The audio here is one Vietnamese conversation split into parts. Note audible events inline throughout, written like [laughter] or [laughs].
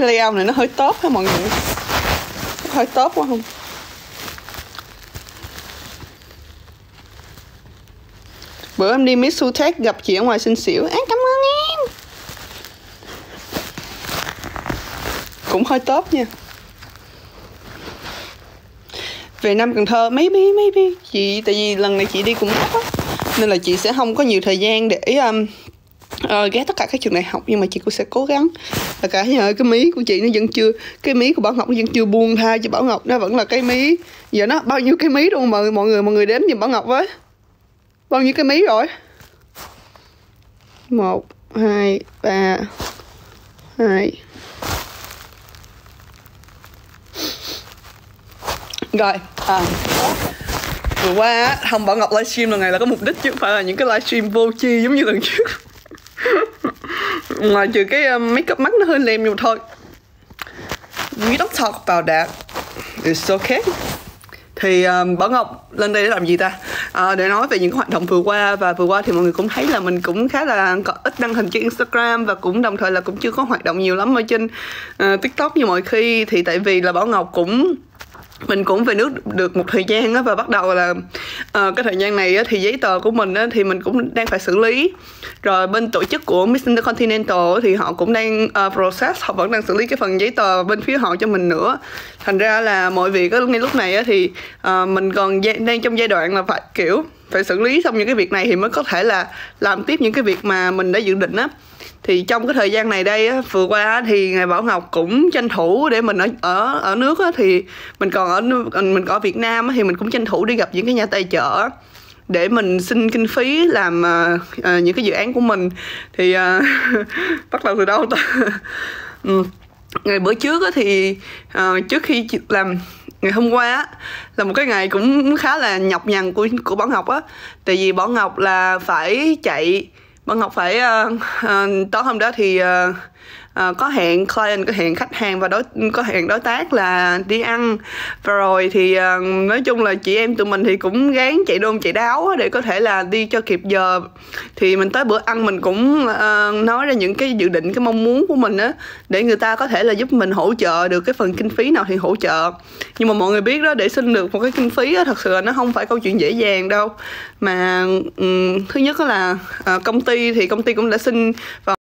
cái layout này nó hơi tốt ha mọi người? Hơi tốt quá không? Bữa em đi Miss Tech gặp chị ở ngoài xin xỉu. Em cảm ơn em. Cũng hơi tốt nha. Về Nam Cần Thơ maybe maybe chị tại vì lần này chị đi cũng gấp á nên là chị sẽ không có nhiều thời gian để um, uh, ghé tất cả các trường đại học. Nhưng mà chị cũng sẽ cố gắng là cả nhờ cái mí của chị nó vẫn chưa cái mí của bảo ngọc nó vẫn chưa buông tha cho bảo ngọc. Nó vẫn là cái mí. Giờ nó bao nhiêu cái mí luôn mà mọi người mọi người đếm giùm bảo ngọc với. Bao nhiêu cái mí rồi? Một hai ba hai. Rồi à, vừa qua á, không bảo ngọc livestream lần này là có mục đích chứ không phải là những cái livestream vô chi giống như lần trước. [laughs] ngoài trừ cái ờ, uh, make up mắt nó hơi lem nhưng mà thôi. We don't talk about that it's okay. Thì um, Bảo Ngọc lên đây để làm gì ta? À, để nói về những hoạt động vừa qua và vừa qua thì mọi người cũng thấy là mình cũng khá là có ít đăng hình trên Instagram và cũng đồng thời là cũng chưa có hoạt động nhiều lắm ở trên uh, TikTok như mọi khi. Thì tại vì là Bảo Ngọc cũng mình cũng về nước được một thời gian á và bắt đầu là uh, cái thời gian này á, thì giấy tờ của mình á, thì mình cũng đang phải xử lý. Rồi bên tổ chức của Miss Intercontinental thì họ cũng đang uh, process họ vẫn đang xử lý cái phần giấy tờ bên phía họ cho mình nữa. Thành ra là mọi việc á, ngay lúc này á, thì uh, mình còn đang trong giai đoạn là phải kiểu phải xử lý xong những cái việc này thì mới có thể là làm tiếp những cái việc mà mình đã dự định á thì trong cái thời gian này đây á, vừa qua á, thì ngài Bảo Ngọc cũng tranh thủ để mình ở ở ở nước á, thì mình còn ở mình còn ở Việt Nam á, thì mình cũng tranh thủ đi gặp những cái nhà tài trợ để mình xin kinh phí làm uh, uh, những cái dự án của mình thì uh, [laughs] bắt đầu từ đâu ta [laughs] ừ. ngày bữa trước á, thì uh, trước khi làm ngày hôm qua á, là một cái ngày cũng khá là nhọc nhằn của của Bảo Ngọc á tại vì Bảo Ngọc là phải chạy bạn Ngọc phải uh, uh, tối hôm đó thì uh, uh, có hẹn client có hẹn khách hàng và đối có hẹn đối tác là đi ăn. Và rồi thì uh, nói chung là chị em tụi mình thì cũng gán chạy đôn chạy đáo để có thể là đi cho kịp giờ. Thì mình tới bữa ăn mình cũng uh, nói ra những cái dự định cái mong muốn của mình á để người ta có thể là giúp mình hỗ trợ được cái phần kinh phí nào thì hỗ trợ. Nhưng mà mọi người biết đó để xin được một cái kinh phí á thật sự là nó không phải câu chuyện dễ dàng đâu. Mà um, thứ nhất là uh, công ty thì công ty cũng đã xin vào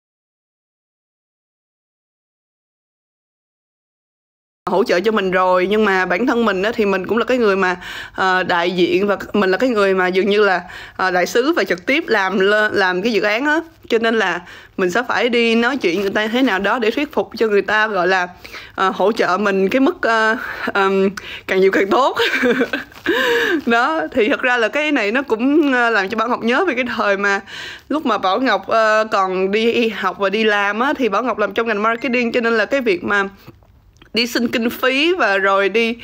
hỗ trợ cho mình rồi nhưng mà bản thân mình á, thì mình cũng là cái người mà uh, đại diện và mình là cái người mà dường như là uh, đại sứ và trực tiếp làm làm cái dự án á. Cho nên là mình sẽ phải đi nói chuyện người ta thế nào đó để thuyết phục cho người ta gọi là uh, hỗ trợ mình cái mức uh, um, càng nhiều càng tốt. [laughs] Đó thì thật ra là cái này nó cũng làm cho bảo ngọc nhớ về cái thời mà lúc mà bảo ngọc uh, còn đi học và đi làm á thì bảo ngọc làm trong ngành marketing cho nên là cái việc mà đi xin kinh phí và rồi đi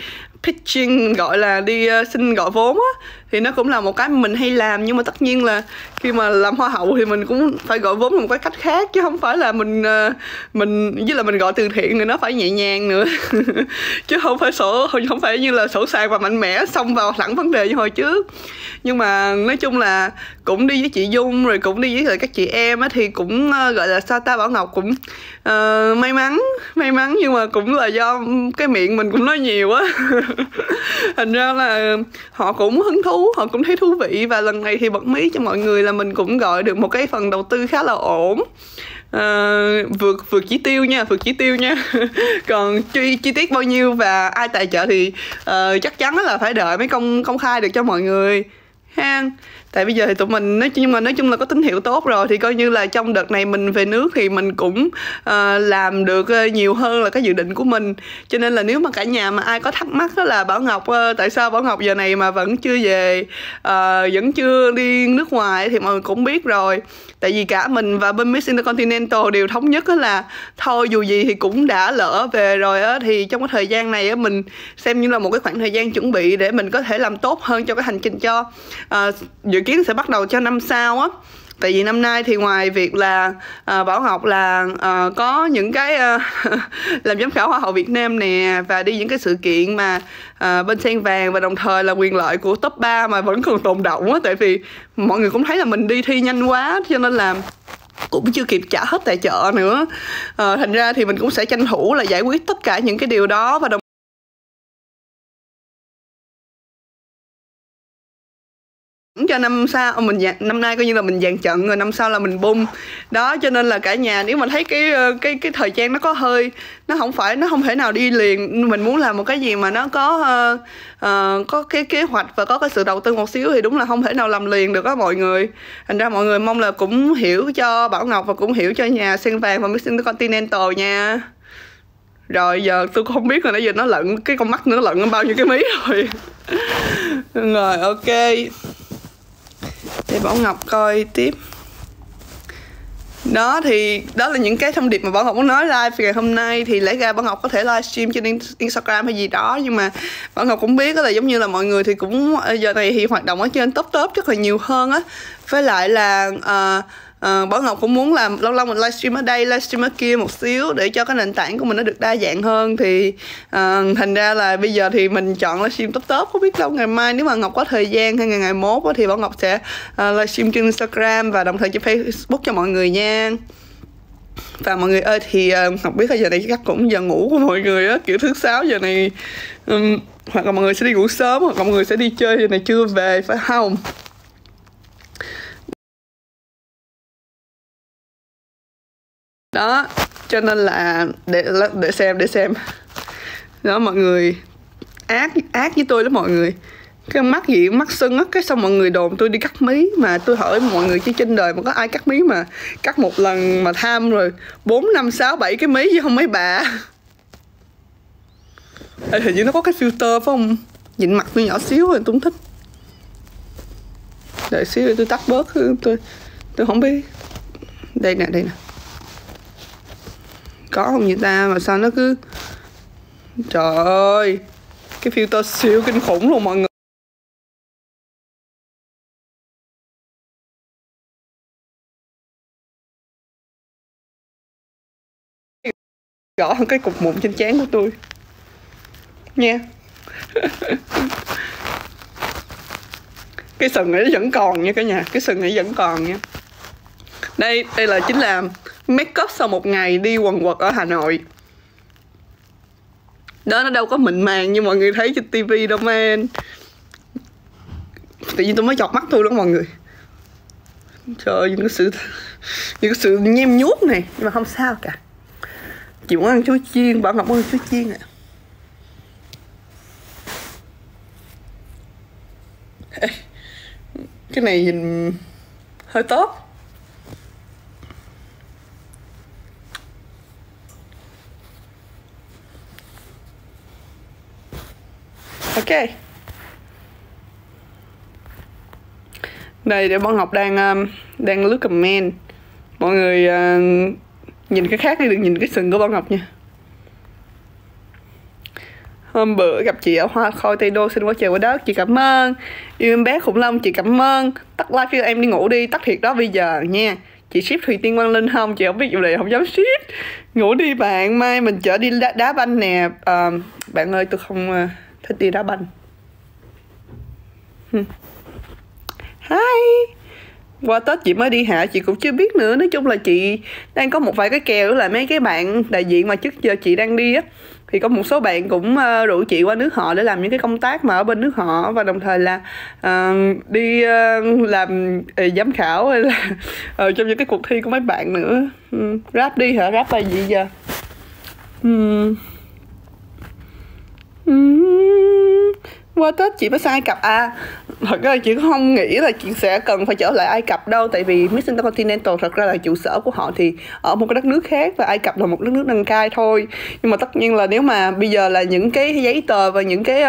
pitching gọi là đi uh, xin gọi vốn á thì nó cũng là một cái mình hay làm nhưng mà tất nhiên là khi mà làm hoa hậu thì mình cũng phải gọi vốn một cái cách khác chứ không phải là mình ờ, mình với là mình gọi từ thiện thì nó phải nhẹ nhàng nữa. [laughs] Chứ không phải sổ không phải như là sổ sàng và mạnh mẽ xông vào thẳng vấn đề như hồi trước. Nhưng mà nói chung là cũng đi với chị Dung rồi cũng đi với lại các chị em á thì cũng ờ, gọi là sao ta Bảo Ngọc cũng uh, may mắn may mắn nhưng mà cũng là do cái miệng mình cũng nói nhiều á. [laughs] Thành ra là họ cũng hứng thú họ cũng thấy thú vị. Và lần này thì bật mí cho mọi người là mình cũng gọi được một cái phần đầu tư khá là ổn. À, vượt vượt chỉ tiêu nha vượt chỉ tiêu nha. [laughs] Còn chi chi tiết bao nhiêu và ai tài trợ thì uh, chắc chắn là phải đợi mới công công khai được cho mọi người. Ha tại bây giờ thì tụi mình nói nhưng mà nói chung là có tín hiệu tốt rồi thì coi như là trong đợt này mình về nước thì mình cũng uh, làm được ờ, nhiều hơn là cái dự định của mình. Cho nên là nếu mà cả nhà mà ai có thắc mắc đó là bảo ngọc uh, tại sao bảo ngọc giờ này mà vẫn chưa về uh, vẫn chưa đi nước ngoài thì mọi người cũng biết rồi tại vì cả mình và bên Miss Intercontinental đều thống nhất là thôi dù gì thì cũng đã lỡ về rồi á. Thì trong cái thời gian này á mình xem như là một cái khoảng thời gian chuẩn bị để mình có thể làm tốt hơn cho cái hành trình cho uh, dự kiến sẽ bắt đầu cho năm sau á tại vì năm nay thì ngoài việc là à, bảo ngọc là à, có những cái à, [laughs] làm giám khảo hoa hậu việt nam nè và đi những cái sự kiện mà à, bên sen vàng và đồng thời là quyền lợi của top 3 mà vẫn còn tồn động á. Tại vì mọi người cũng thấy là mình đi thi nhanh quá cho nên là cũng chưa kịp trả hết tài trợ nữa. À, thành ra thì mình cũng sẽ tranh thủ là giải quyết tất cả những cái điều đó và đồng cho năm sau ờ, mình năm nay coi như là mình dàn trận rồi năm sau là mình bung. Đó cho nên là cả nhà nếu mà thấy cái ờ, cái cái thời gian nó có hơi nó không phải nó không thể nào đi liền mình muốn làm một cái gì mà nó có uh, uh, có cái kế hoạch và có cái sự đầu tư một xíu thì đúng là không thể nào làm liền được á mọi người. Thành ra mọi người mong là cũng hiểu cho bảo ngọc và cũng hiểu cho nhà sen vàng và missing intercontinental nha. Rồi giờ tôi không biết rồi nãy giờ nó lận cái con mắt nữa lận bao nhiêu cái mí rồi. [laughs] Rồi ok để Bảo Ngọc coi tiếp. Đó thì đó là những cái thông điệp mà Bảo Ngọc muốn nói live ngày hôm nay. Thì lẽ ra Bảo Ngọc có thể livestream trên Instagram hay gì đó nhưng mà Bảo Ngọc cũng biết là giống như là mọi người thì cũng ờ, giờ này thì hoạt động ở trên top top rất là nhiều hơn á. Với lại là uh, Ờ, Bảo Ngọc cũng muốn làm lâu lâu mình livestream ở đây livestream ở kia một xíu để cho cái nền tảng của mình nó được đa dạng hơn. Thì uh, thành ra là bây giờ thì mình chọn livestream top top không biết đâu ngày mai nếu mà Ngọc có thời gian hay ngày ngày mốt thì Bảo Ngọc sẽ uh, livestream trên Instagram và đồng thời trên Facebook cho mọi người nha. Và mọi người ơi thì uh, Ngọc biết là giờ này chắc cũng giờ ngủ của mọi người á kiểu thứ sáu giờ này um, hoặc là mọi người sẽ đi ngủ sớm hoặc là mọi người sẽ đi chơi giờ này chưa về phải không? Đó cho nên là để để xem để xem. Đó mọi người. Ác ác với tôi đó mọi người. Cái mắt gì mắt sưng á cái xong mọi người đồn tôi đi cắt mí mà tôi hỏi mọi người chứ trên đời mà có ai cắt mí mà cắt một lần mà tham rồi bốn năm sáu bảy cái mí chứ không mấy bà. Ê, hình như nó có cái filter phải không? Nhìn mặt tôi nhỏ xíu rồi tôi không thích. Đợi xíu để tôi tắt bớt tôi tôi không biết. Đây nè đây nè có không vậy ta? Mà sao nó cứ trời ơi, cái filter siêu kinh khủng luôn mọi người. Rõ hơn cái cục mụn trên trán của tôi. Nha. [laughs] Cái sừng ấy vẫn còn nha cả nhà, cái sừng ấy vẫn còn nha. Đây đây là chính là make up sau một ngày đi quần quật ở Hà Nội. Đó, nó đâu có mịn màng như mọi người thấy trên tivi đâu, man. Tự nhiên tôi mới chọt mắt tôi đó mọi người. Trời ơi những cái sự những cái sự nhem nhuốc này, nhưng mà không sao cả. Chị muốn ăn chuối chiên, bảo ngọc ăn chuối chiên à cái này nhìn hơi tốt. Ok. Đây để bọn học đang um, đang lướt comment. Mọi người uh, nhìn cái khác đi đừng nhìn cái sừng của bọn ngọc nha. Hôm bữa gặp chị ở hoa khôi tây đô xin quá trời quá đất chị cảm ơn. Yêu em bé khủng long chị cảm ơn. Tắt like cho em đi ngủ đi tắt thiệt đó bây giờ nha. Chị ship thùy tiên quang linh không? Chị không biết vụ này không dám ship. Ngủ đi bạn mai mình chở đi đá, đá banh nè. À, bạn ơi tôi không ờ, thật thích đi đá banh Hi. Qua Tết chị mới đi hạ chị cũng chưa biết nữa. Nói chung là chị đang có một vài cái kèo là mấy cái bạn đại diện mà trước giờ chị đang đi á. Thì có một số bạn cũng uh, rủ chị qua nước họ để làm những cái công tác mà ở bên nước họ và đồng thời là uh, đi uh, làm uh, giám khảo hay là uh, trong những cái cuộc thi của mấy bạn nữa. Um, rap đi hả? Rap bài gì giờ? Um. Qua tết chị mới sang ai cập à. Thật ra chị không nghĩ là chị sẽ cần phải trở lại ai cập đâu tại vì miss intercontinental thật ra là trụ sở của họ thì ở một cái đất nước khác và ai cập là một đất nước đăng cai thôi. Nhưng mà tất nhiên là nếu mà bây giờ là những cái giấy tờ và những cái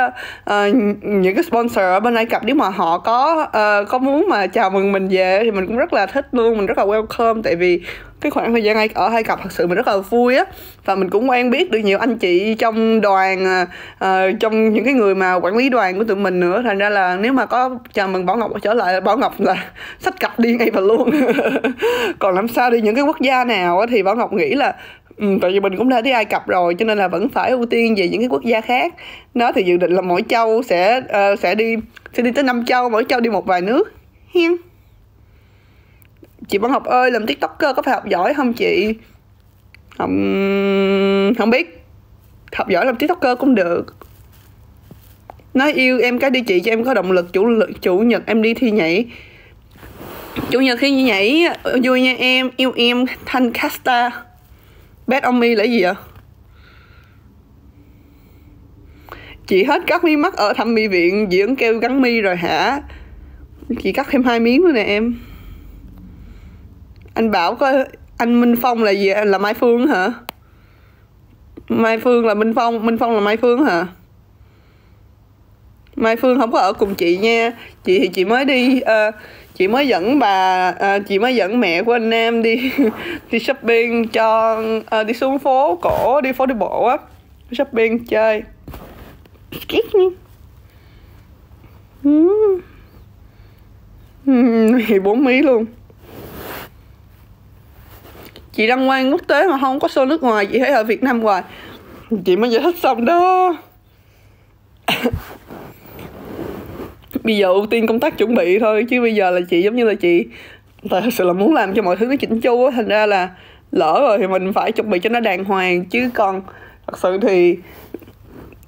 uh, những cái sponsor ở bên ai cập nếu mà họ có uh, có muốn mà chào mừng mình về thì mình cũng rất là thích luôn mình rất là welcome. Tại vì cái khoảng thời gian ở Ai Cập thật sự mình rất là vui á. Và mình cũng quen biết được nhiều anh chị trong đoàn uh, trong những cái người mà quản lý đoàn của tụi mình nữa. Thành ra là nếu mà có chào mừng Bảo Ngọc trở lại Bảo Ngọc là [laughs] sách cặp đi ngay và luôn. [laughs] Còn làm sao đi những cái quốc gia nào á thì Bảo Ngọc nghĩ là Ừ, tại vì mình cũng đã đi Ai Cập rồi cho nên là vẫn phải ưu tiên về những cái quốc gia khác. Nó thì dự định là mỗi châu sẽ uh, sẽ đi sẽ đi tới năm châu mỗi châu đi một vài nước. Hiên chị văn học ơi, làm tiktoker có phải học giỏi không chị? Không không biết. Học giỏi làm tiktoker cũng được. Nói yêu em cái đi chị, cho em có động lực, chủ lực, chủ nhật em đi thi nhảy. Chủ nhật khi nhảy, vui nha em, yêu em, thanh casta. Bet on me là gì ạ chị hết cắt mi mắt ở thẩm mỹ viện, dưỡng kêu gắn mi rồi hả? Chị cắt thêm hai miếng nữa nè em anh bảo có anh minh phong là gì? Là mai phương hả? Mai phương là minh phong minh phong là mai phương hả? Mai phương không có ở cùng chị nha. Chị thì chị mới đi uh, chị mới dẫn bà uh, chị mới dẫn mẹ của anh em đi [laughs] đi shopping cho uh, đi xuống phố cổ đi phố đi bộ á. Shopping chơi. Excuse me. Mười bốn mí luôn. Chị đăng quan quốc tế mà không có show nước ngoài, Chị thấy ở Việt Nam hoài. Chị mới giải thích xong đó. Bây giờ ưu tiên công tác chuẩn bị thôi, Chứ bây giờ là chị giống như là chị Thật sự là muốn làm cho mọi thứ nó chỉnh chu á, Thành ra là lỡ rồi thì mình phải chuẩn bị cho nó đàng hoàng. Chứ còn thật sự thì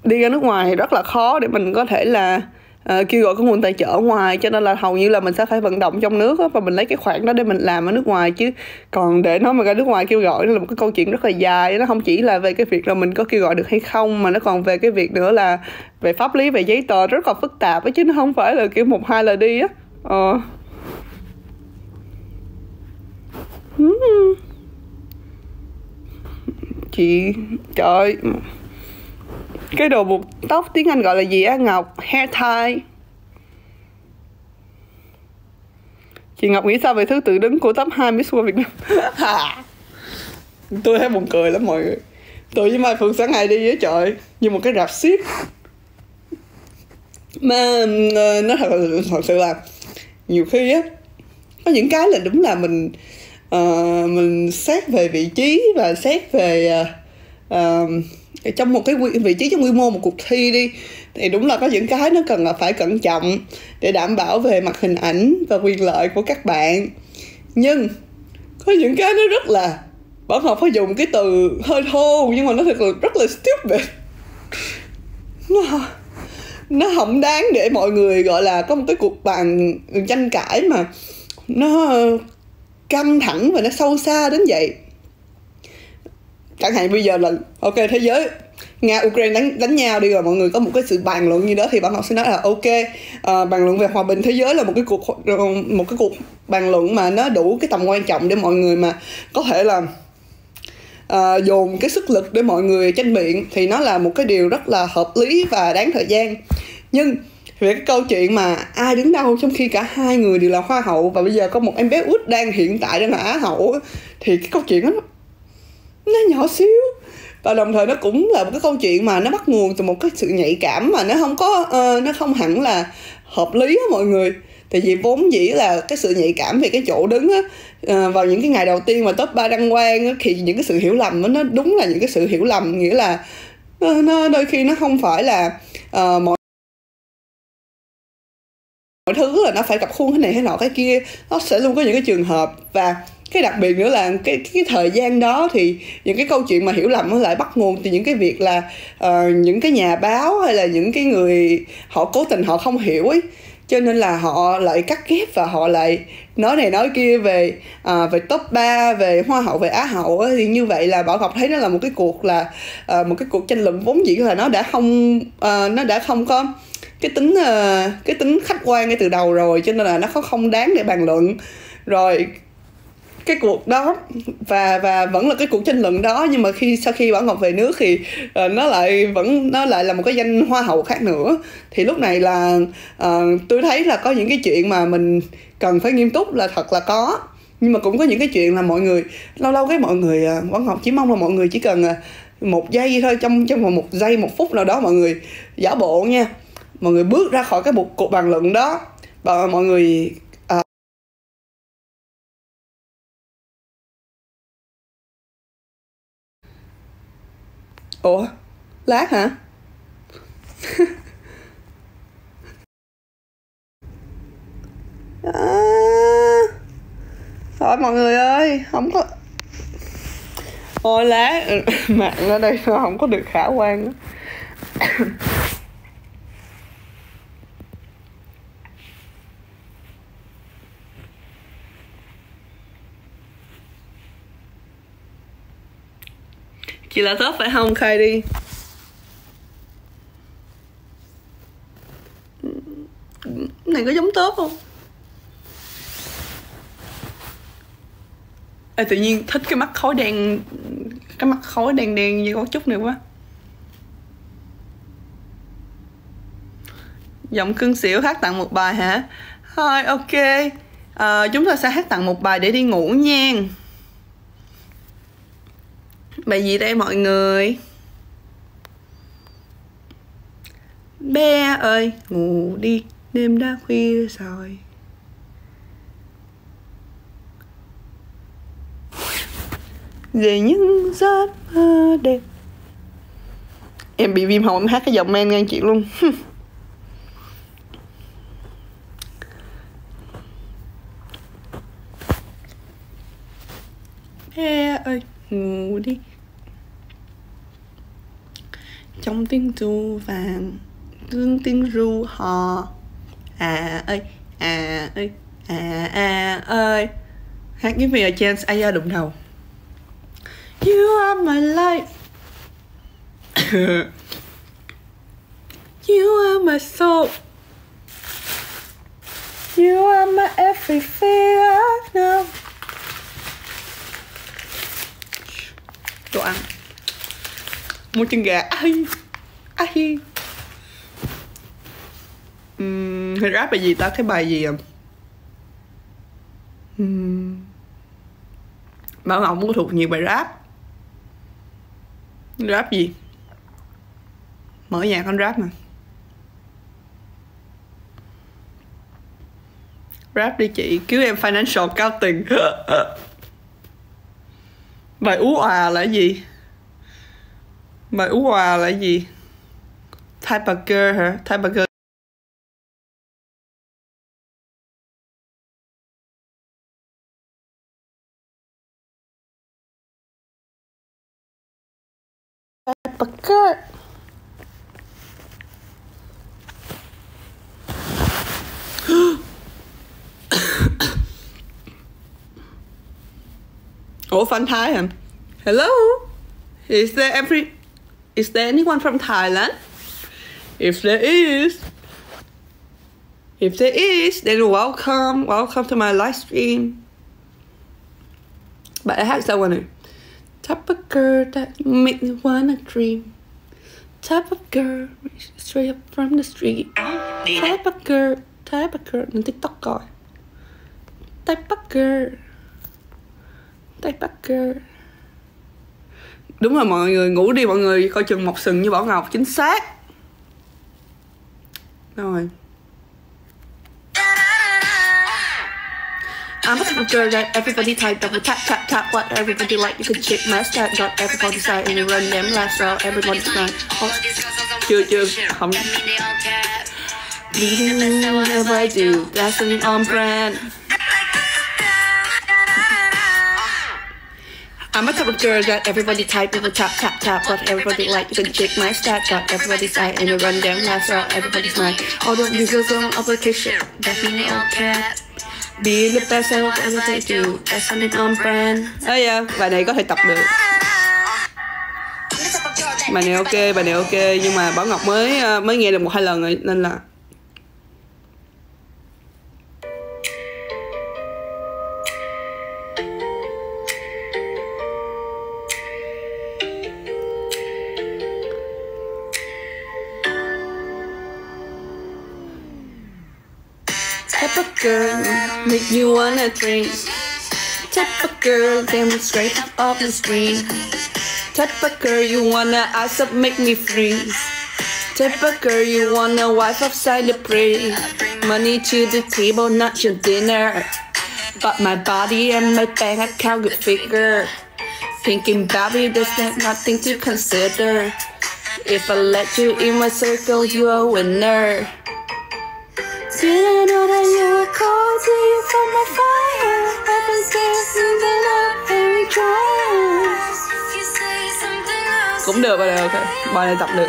đi ra nước ngoài rất là khó để mình có thể là uh, kêu gọi cái nguồn tài trợ ngoài cho nên là hầu như là mình sẽ phải vận động trong nước đó, và mình lấy cái khoản đó để mình làm ở nước ngoài chứ. Còn để nói mà ra nước ngoài kêu gọi là một cái câu chuyện rất là dài nó không chỉ là về cái việc là mình có kêu gọi được hay không mà nó còn về cái việc nữa là về pháp lý về giấy tờ rất là phức tạp ấy chứ nó không phải là kiểu một hai là đi á. Ờ. Chị trời cái đồ buộc tóc tiếng anh gọi là gì á? Ngọc hair tie. Chị ngọc nghĩ sao về thứ tự đứng của top 2 miss world việt nam? [laughs] Tôi thấy buồn cười lắm mọi người. Tôi với mai phương sáng ngày đi với trời như một cái rạp xiết mà ờ, nó thật, thật sự là nhiều khi á có những cái là đúng là mình uh, mình xét về vị trí và xét về uh, uh, trong một cái vị trí trong quy mô một cuộc thi đi, thì đúng là có những cái nó cần là phải cẩn trọng để đảm bảo về mặt hình ảnh và quyền lợi của các bạn. Nhưng có những cái nó rất là bảo ngọc phải dùng cái từ hơi thô, nhưng mà nó thật là rất là stupid. Nó nó không đáng để mọi người, gọi là, có một cái cuộc bàn tranh cãi mà nó căng thẳng và nó sâu xa đến vậy chẳng hạn bây giờ là ok thế giới. Nga ukraine đánh đánh nhau đi rồi mọi người có một cái sự bàn luận như đó thì bạn học sẽ nói là ok. Uh, bàn luận về hòa bình thế giới là một cái cuộc ờ, một cái cuộc bàn luận mà nó đủ cái tầm quan trọng để mọi người mà có thể là uh, dồn cái sức lực để mọi người tranh biện thì nó là một cái điều rất là hợp lý và đáng thời gian. Nhưng về cái câu chuyện mà ai đứng đâu trong khi cả hai người đều là hoa hậu và bây giờ có một em bé út đang hiện tại đang là á hậu thì cái câu chuyện đó nó nhỏ xíu. Và đồng thời nó cũng là một cái câu chuyện mà nó bắt nguồn từ một cái sự nhạy cảm mà nó không có uh, nó không hẳn là hợp lý á mọi người. Tại vì vốn dĩ là cái sự nhạy cảm về cái chỗ đứng á uh, vào những cái ngày đầu tiên mà top 3 đăng quang á, thì những cái sự hiểu lầm đó, nó đúng là những cái sự hiểu lầm nghĩa là uh, nó đôi khi nó không phải là uh, mọi mọi thứ là nó phải cặp khuôn thế này thế nọ cái kia nó sẽ luôn có những cái trường hợp và cái đặc biệt nữa là cái cái thời gian đó thì những cái câu chuyện mà hiểu lầm nó lại bắt nguồn từ những cái việc là uh, những cái nhà báo hay là những cái người họ cố tình họ không hiểu ấy cho nên là họ lại cắt ghép và họ lại nói này nói kia về à, về top 3, về hoa hậu về á hậu ấy. thì như vậy là bảo ngọc thấy nó là một cái cuộc là à, một cái cuộc tranh luận vốn dĩ là nó đã không à, nó đã không có cái tính ờ, cái tính khách quan ngay từ đầu rồi cho nên là nó không đáng để bàn luận. Rồi cái cuộc đó và và vẫn là cái cuộc tranh luận đó nhưng mà khi sau khi bảo ngọc về nước thì uh, nó lại vẫn nó lại là một cái danh hoa hậu khác nữa. Thì lúc này là uh, tôi thấy là có những cái chuyện mà mình cần phải nghiêm túc là thật là có. Nhưng mà cũng có những cái chuyện là mọi người lâu lâu cái mọi người uh, bảo ngọc chỉ mong là mọi người chỉ cần uh, một giây thôi trong trong vòng một giây một phút nào đó mọi người giả bộ nha mọi người bước ra khỏi cái một cuộc bàn luận đó. Và mọi người à, ủa? Lát hả? [laughs] À, thôi mọi người ơi không có ôi lá [laughs] mạng ở đây không có được khả quan. Chị là top phải không khai đi? Này có giống top không? Ê, tự nhiên thích cái mắt khói đen cái mắt khói đen đen như có chút này quá. Giọng cưng xỉu hát tặng một bài hả? Thôi ok. À, chúng ta sẽ hát tặng một bài để đi ngủ nha bài gì đây mọi người? Bé ơi, ngủ đi, đêm đã khuya rồi. Về những giấc mơ đẹp. Em bị viêm họng, em hát cái giọng men ngang chuyện luôn. [laughs] Bé ơi, ngủ đi trong tiếng ru vàng tiếng tiếng ru, hò. À ơi à ơi à à ơi. Hát với mình ở chance ai đụng đầu. You are my life. [coughs] You are my soul. You are my everything I know. Đồ ăn. Mua chân gà. Ai. Ai uhm, Rap bài gì ta? Cái bài gì à? Uhm. Bảo Ngọc muốn thuộc nhiều bài rap Rap gì? Mở nhạc anh rap mà Rap đi chị, cứu em financial cao [laughs] tình Bài ú à là gì? Bài ú à là gì? Type of girl hả? Type of girl Type of girl Phan Thái hả? Hello? Is there every Is there anyone from Thailand? If there is If there is, then welcome, welcome to my live stream. Bạn hát sao này? Type of girl that make me wanna dream. Type of girl straight up from the street. Type of girl, type of girl, lên TikTok coi. Type of girl. Type of girl. Đúng rồi mọi người, ngủ đi mọi người, coi chừng một sừng như Bảo Ngọc, chính xác. Rồi. I'm a girl that everybody type double tap tap tap what everybody like you can check my stat got everybody side and you run them last round everybody's mine oh, chưa chưa không Whatever I do, that's an on brand. I'm a type of girl that everybody type double tap tap tap what everybody like you can check my stats, got everybody's eye, and you run them last out, everybody's mine. Although this is on application, definitely all cat. Be the best self as I do. That's something on brand. Oh yeah. bài này có thể tập được. Bài này ok, bài này ok nhưng mà Bảo Ngọc mới ờ, mới nghe được một hai lần rồi nên là make you wanna drink. Type of girl demonstrate up off the screen. Type of girl you wanna eyes up make me freeze. Type of girl you wanna wife upside the pray. Money to the table, not your dinner. But my body and my bank account good figure. Thinking about it, there's not- nothing to consider. If I let you in my circle, you a winner. Didn't know that you were cold till you from my fire. Haven't say something up we try cũng được rồi được bài này tập được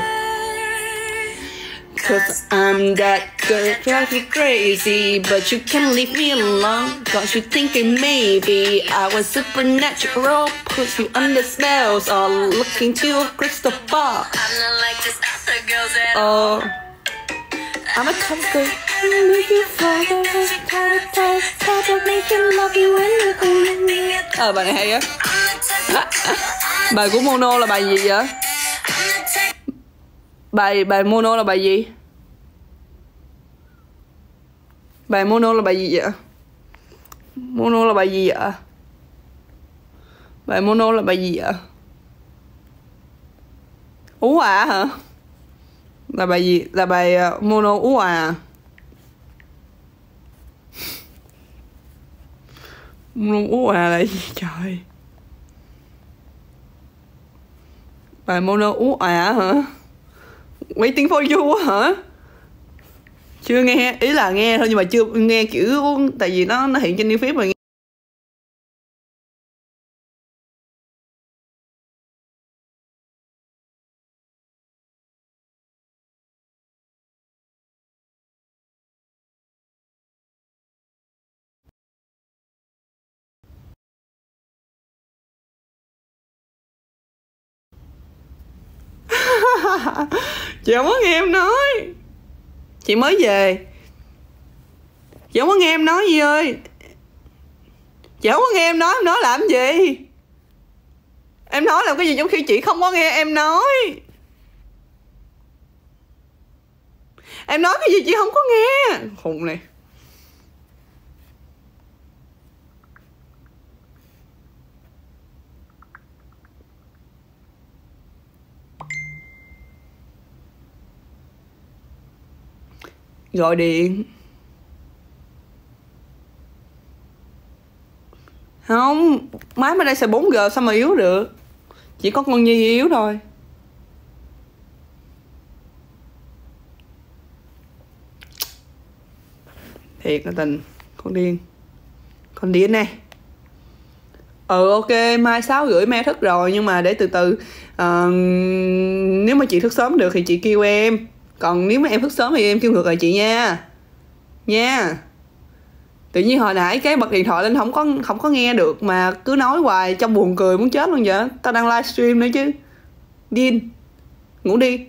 Cause I'm that girl, drive you crazy, but you can't leave me alone. Got you thinking maybe I was supernatural, put you under spells, or looking to a crystal ball. I'm not like this other girls at Oh, I'm a tough. Make you fall, tight, tight, tight, tight, make you love you when you're Ờ, bài này hay á. Bài của Mono là bài gì vậy? Bài bài Mono là bài gì? Bài Mono là bài gì vậy? Mono là bài gì vậy? Bài Mono là bài gì vậy? Ú à hả? Là bài gì? Là bài uh, Mono u à? Mono u à là gì [laughs] trời? Bài Mono u à hả? Waiting for you hả? Chưa nghe, ý là nghe thôi nhưng mà chưa nghe kiểu tại vì nó nó hiện trên new feed mà chị không có nghe em nói. Chị mới về. Chị không có nghe em nói gì ơi. Chị không có nghe em nói em nói làm gì? Em nói làm cái gì trong khi chị không có nghe em nói? Em nói cái gì chị không có nghe? Khùng này. Gọi điện. Không máy bên đây xài 4G sao mà yếu được? Chỉ có con nhi yếu thôi. Thiệt là tình con điên. Con điên này ừ ok mai sáu rưỡi me thức rồi nhưng mà để từ từ. Uh, nếu mà chị thức sớm được thì chị kêu em còn nếu mà em thức sớm thì em kêu ngược lại chị nha. Nha. Tự nhiên hồi nãy cái bật điện thoại lên không có không có nghe được mà cứ nói hoài trong buồn cười muốn chết luôn vậy. Tao đang livestream nữa chứ. Điên. Ngủ đi.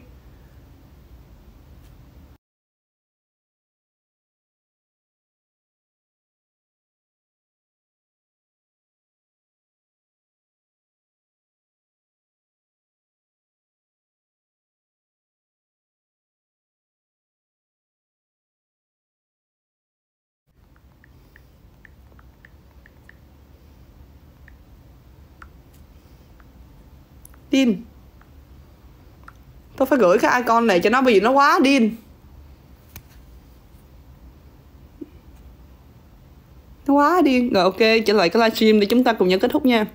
Điên tôi phải gửi cái icon này cho nó bởi vì nó quá điên nó quá điên rồi ok trở lại cái livestream để chúng ta cùng nhau kết thúc nha.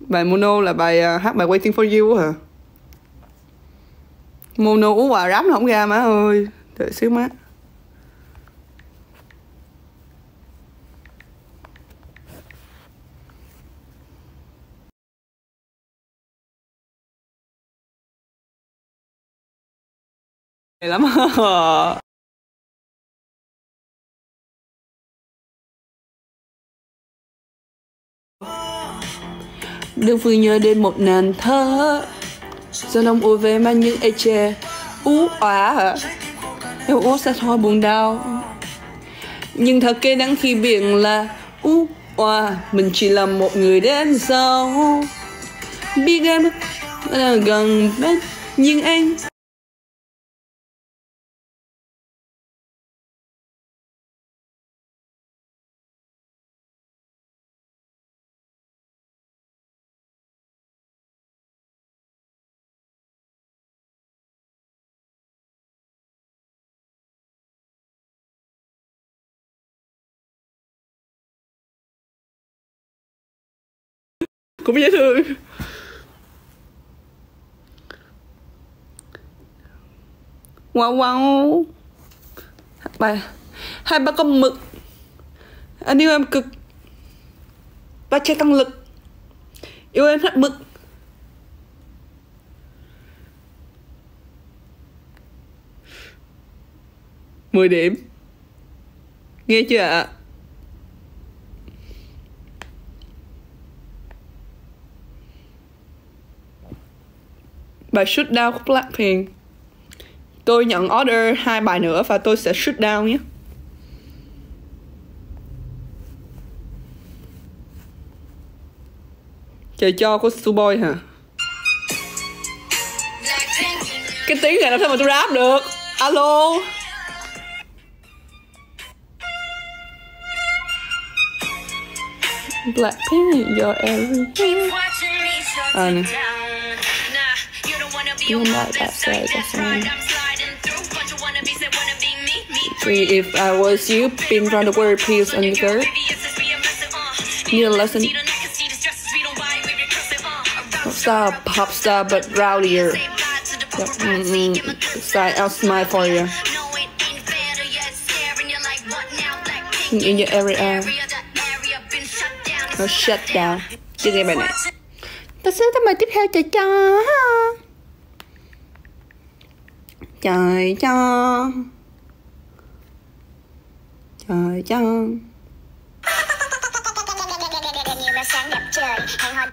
Bài mono là bài uh, hát bài waiting for you hả? Mono uống quà rắm không ra má ơi. Đợi xíu má. Lắm. [laughs] Đừng vui nhớ đến một nàng thơ gió đông ùa về mang những ê chê Ú òa Em ú sẽ thôi buồn đau. Nhưng thật kê đắng khi biển là Ú òa Mình chỉ là một người đến sau Biết em là gần bên, Nhưng anh cũng dễ thương. Wow wow. Ba hai ba con mực. Anh yêu em cực. Và chơi tăng lực. Yêu em hết mực. Mười điểm. Nghe chưa ạ bài shoot down của Blackpink tôi nhận order hai bài nữa và tôi sẽ shoot down nhé. Trời cho của Suboy hả? Cái tiếng này làm sao mà tôi rap được. Alo? Blackpink your everything. Uh, nè. You're not that side, that's fine. Free if I was you, been round the world, please on the girl. Need a lesson. Pop star, pop star, but rowdier. Yep. Side, I'll smile for you. In your area. Nó shut down. Chưa nghe bài này. Ta sẽ tới bài tiếp theo trời cho. Trời cho. Trời cho. nhiều màu sáng đẹp trời hẹn hò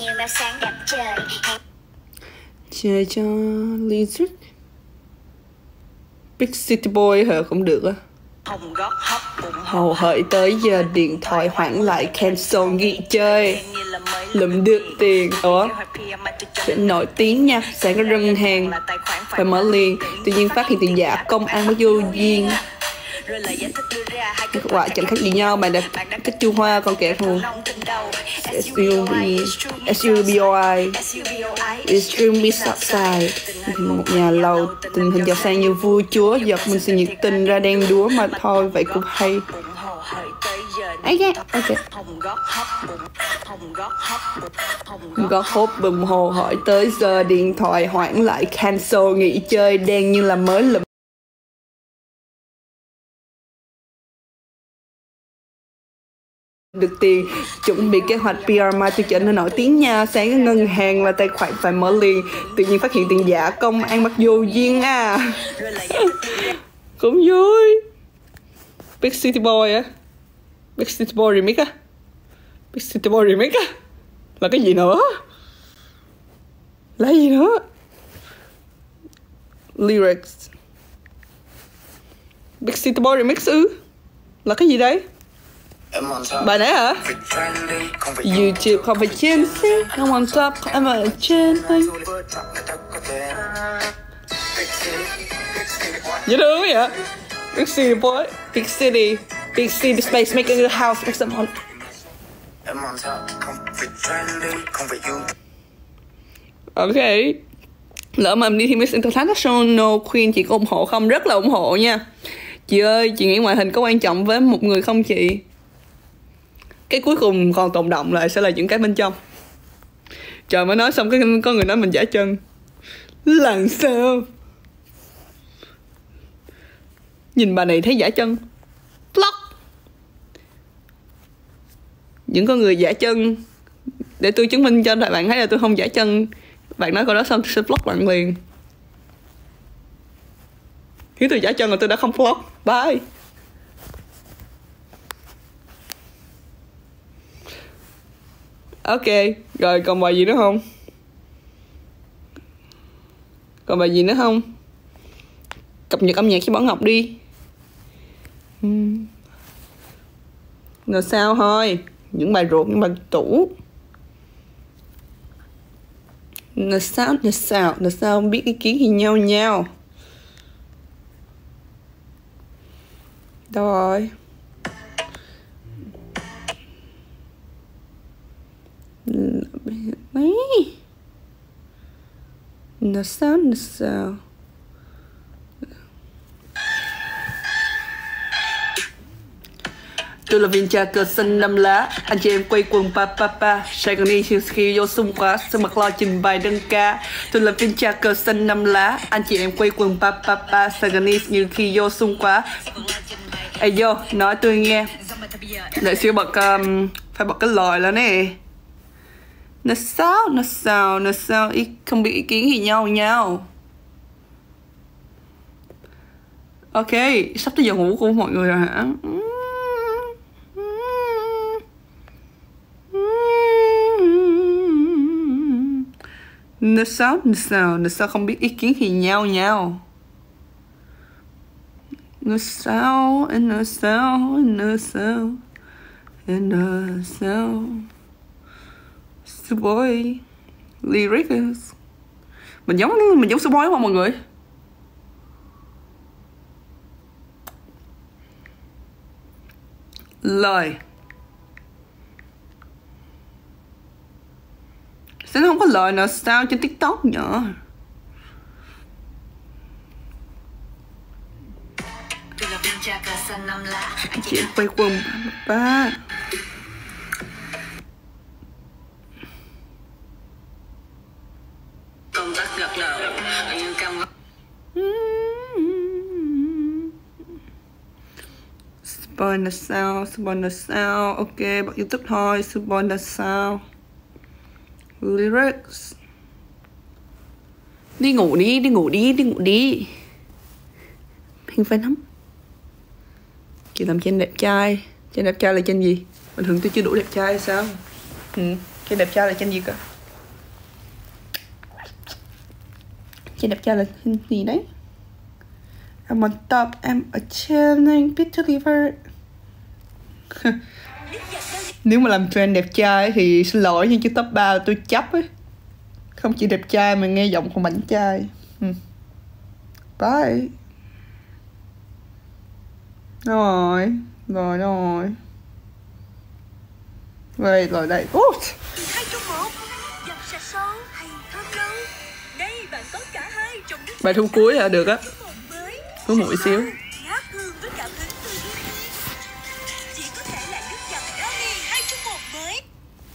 nhiều màu sáng đẹp trời hẹn Trời cho Lizard. Big City Boy hả cũng được á. hồng gót hấp bụng Hầu hợi tới giờ điện thoại hoãn lại cancel nghỉ chơi lượm được tiền. Ở Sẽ nổi tiếng nha. Sẽ có rân hàng. Và Phải mở liền. Tuy nhiên phát hiện tiền giả Công an mới vô duyên. Kết quả chẳng khác gì nhau. Bạn đã thích chu hoa Còn kẻ thù. Nông SUBOI Extreme Subside Một nhà lầu Tình hình giàu sang như vua chúa. Giật mình sự nhiệt tình ra đen đúa mà thôi. Vậy cũng hay bụng hồ hởi tới giờ ấy ghê Ok hồng gót hốt bùm hồ hỏi tới giờ điện thoại hoãn lại cancel nghỉ chơi đen như là mới lụm. Được tiền chuẩn bị kế hoạch PR mai tôi trở nên nổi tiếng nha. Sáng ngân hàng là tài khoản phải mở liền. Tự nhiên phát hiện tiền giả công an bắt vô duyên à. Cũng vui. Big City Boy á. Big City Boy remix á? Big City Boy remix á? Là cái gì nữa? Là gì nữa? Lyrics. Big City Boy remix ư? Là cái gì đấy bài đấy hả? YouTube không phải trên xí. Không on top em ở trên anh dễ thương vậy? Big City Boy Big City. Big City Space making a house make someone. Okay, Lỡ mà đi thi Miss International Queen chị có ủng hộ không? Rất là ủng hộ nha Chị ơi, chị nghĩ ngoại hình có quan trọng với một người không chị? Cái cuối cùng còn tồn động lại sẽ là những cái bên trong Trời mới nói xong cái có người nói mình giả chân Làm sao? Nhìn bà này thấy giả chân Những con người giả chân. Để tôi chứng minh cho bạn thấy là tôi không giả chân. Bạn nói câu đó xong tôi sẽ block bạn liền. Nếu tôi giả chân là tôi đã không block. Bye. Ok, rồi còn bài gì nữa không? Còn bài gì nữa không? Cập nhật âm nhạc cho Bảo Ngọc đi. Rồi sao thôi? Những bài ruột những bài tủ. Là sao là sao là sao không biết ý kiến gì nhau nhau đâu rồi Đấy. là sao là sao? Tôi là viên trà cờ xanh năm lá. Anh chị em quay quần pa pa pa. Sài Gòn đi khi vô xung quá Sơn mặt lo trình bày đơn ca. Tôi là viên trà cờ xanh năm lá. Anh chị em quay quần pa pa pa. Sài Gòn đi như khi vô xung quá Ê vô, nói tôi nghe. Đợi siêu bật um, Phải bật cái lời lên nè. Nó sao, nó sao, nó sao ý, Không bị ý kiến gì nhau nhau. Ok, sắp tới giờ ngủ của mọi người rồi hả? Ừ. Nó sao, nó sao, nó sao không biết ý kiến thì nhau nhau Nó sao, nó sao, nó sao Nó sao Superboy Lyrics Mình giống, mình giống Superboy không mọi người? lời. Sẽ không có lời nào sao trên tiktok nhở? Chị quay quần ba. Công tác gật đầu như cam Spoil là sao, spoil là sao? Ok, bật youtube thôi, spoil là sao? Lyrics Đi ngủ đi, đi ngủ đi, đi ngủ đi Hiền phải lắm Chị làm trên đẹp trai Trên đẹp trai là trên gì? Bình thường tôi chưa đủ đẹp trai hay sao? Ừ, trên đẹp trai là trên gì cơ? Trên đẹp trai là trên gì đấy? I'm on top, I'm a chilling bit to liver nếu mà làm trend đẹp trai thì xin lỗi nhưng chứ top 3 tôi chấp ấy. Không chỉ đẹp trai mà nghe giọng còn bảnh trai. Ừ. Bye. Rồi, rồi rồi? Rồi, rồi đây. Một. Nước Bài thu cuối là được á. Một Có mũi xíu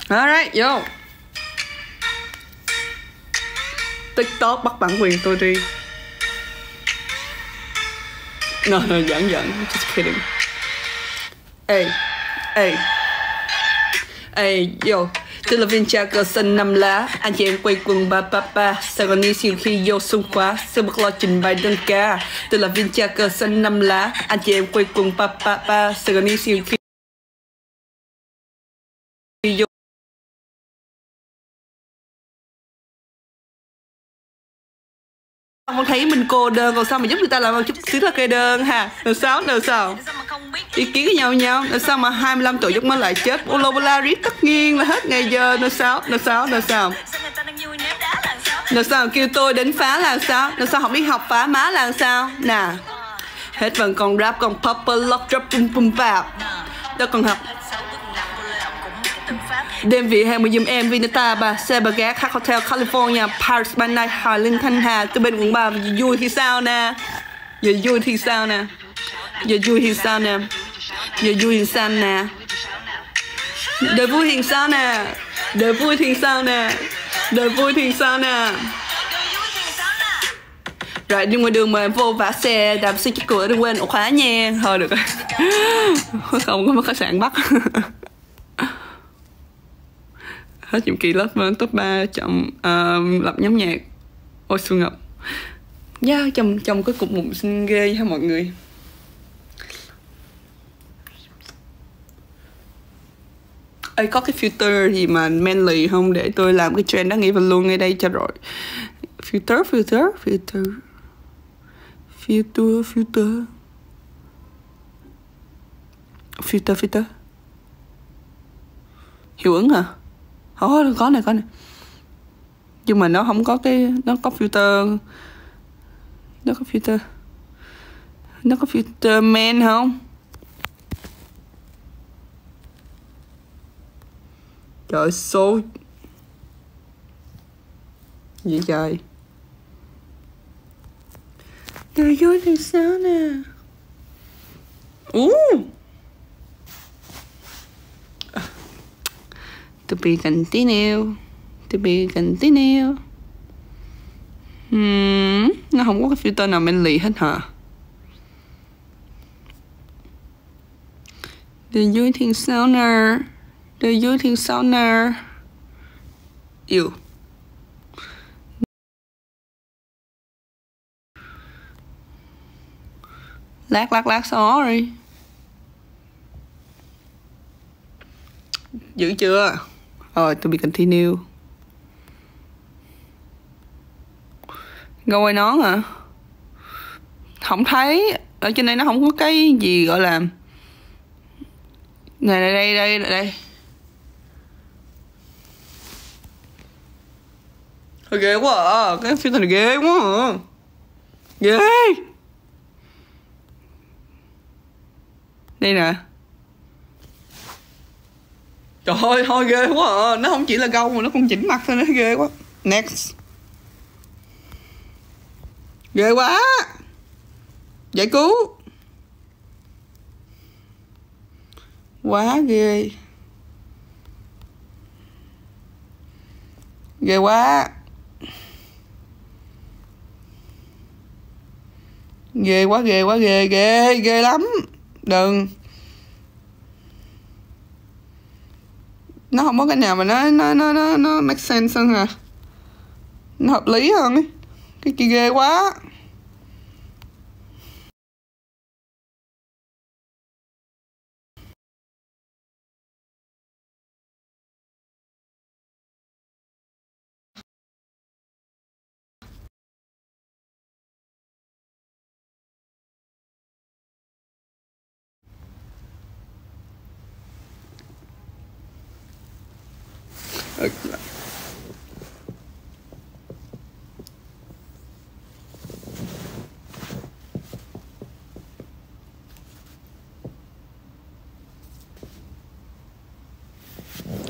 Alright, vô TikTok bắt bản quyền tôi đi. No, no, giỡn giỡn, just kidding. Ê, ê. Ê, yo. Tôi là viên cha sân năm lá. Anh chị em quay quần ba ba ba. Sài Gòn đi siêu khi vô xung quá Sẽ bật lo trình bày đơn ca? Tôi là viên cha sân năm lá. Anh chị em quay quần ba ba ba. Sài Gòn đi siêu khi không thấy mình cô đơn còn sao mà giúp người ta làm một chút xíu là kê đơn ha làm sao làm sao ý kiến với nhau nhau làm sao mà 25 tuổi giúp mới lại chết Olo tất nhiên là hết ngày giờ làm sao làm sao làm sao sao là sao kêu tôi đến phá là sao làm sao không biết học phá má là sao nè hết vẫn còn rap còn pop lock drop bum bum bap đó còn học Đêm vị hàng một giùm em Vinata bà Xe bà ghé khách hotel California, Paris by night Hà Linh, Thanh Hà Từ bên quận 3 Giờ vui thì sao nè? Giờ vui thì sao nè? Giờ vui thì sao nè? Giờ vui thì sao nè? Đời vui thì sao nè? Đời vui thì sao nè? Đời vui thì sao nè? Rồi, đi ngoài đường mà em vô vả xe, đạp xe chiếc cửa đừng quên ổ khóa nha. Thôi được rồi. [laughs] Không có mất khách sạn bắt. [laughs] hết nhiệm kỳ lớp lên top 3 chọn uh, lập nhóm nhạc. Ôi xuân ngọc. Yeah, chồng chồng cái cục mụn xinh ghê ha mọi người. Ê, có cái filter gì mà manly không? Để tôi làm cái trend đó nghĩ vào luôn ngay đây cho rồi. Filter filter filter. Filter filter. Filter filter. Hiệu ứng hả? Ồ, có này có này nhưng mà nó không có cái nó có filter. Nó có filter. Nó có filter men không? Trời số gì trời. Trời vui thì sao nè? Uh to be continued to be continued hmm, nó không có cái filter nào manly hết hả? The dưới thiên sao the Từ dưới thiên sao nè Yêu. Lát lát lát sorry Giữ chưa? Rồi, to be continued. Going on hả? Không thấy. Ở trên đây nó không có cái gì gọi là Này đây đây đây đây. Hơi ghê quá à. Cái phim này ghê quá à. Ghê. Đây nè. Trời ơi, thôi ghê quá à. Nó không chỉ là gâu mà nó còn chỉnh mặt thôi, nó ghê quá. Next. Ghê quá. Giải cứu. Quá ghê. Ghê quá. Ghê quá ghê quá, ghê ghê ghê lắm. Đừng. Nó không có cái nào mà nó nó nó nó, nó make sense hơn hả? Nó hợp lý hơn ấy. Cái kia ghê quá.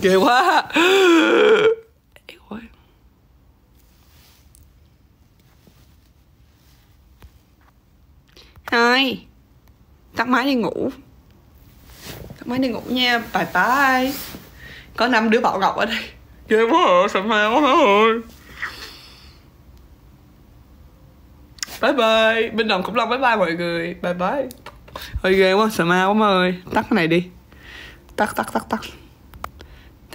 Ghê quá. Hai. Tắt máy đi ngủ. Tắt máy đi ngủ nha. Bye bye. Có năm đứa bảo ngọc ở đây ghê quá à sợ ma quá rồi bye bye. Bên đồng cũng long, bye bye mọi người. Bye bye. Hơi ghê quá, sợ ma quá má ơi tắt cái này đi. Tắt tắt tắt tắt.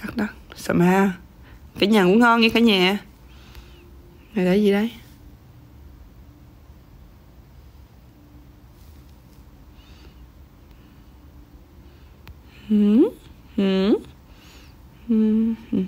Tắt tắt sợ ma. Cả nhà cũng ngon nha cả nhà. Này là gì đấy Hmm? Hmm? Hmm? Hmm?